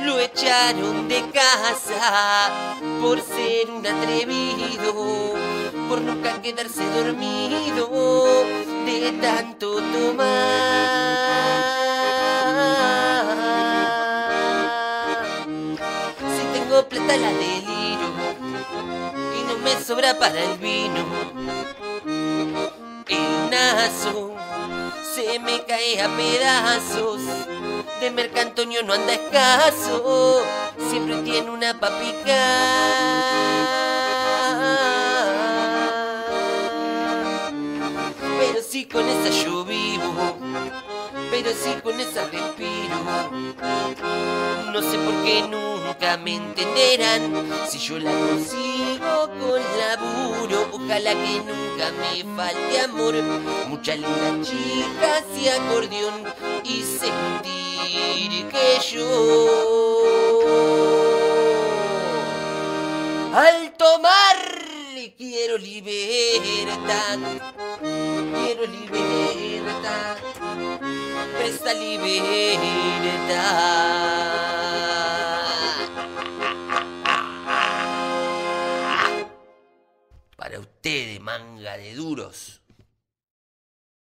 Lo echaron de casa por ser un atrevido, por nunca quedarse dormido de tanto tomar. Tengo plata la deliro y no me sobra para el vino. El nazo se me cae a pedazos. De Mercantonio no anda escaso, siempre tiene una papica. Pero si con esa yo vivo, pero si con esa respiro. No sé por qué nunca me entenderán si yo la consigo con laburo. Ojalá que nunca me falte amor. Muchas lindas chicas y acordeón y sentir que yo al tomar quiero libertad. Quiero libertad. Esta libertad. Para ustedes, manga de duros.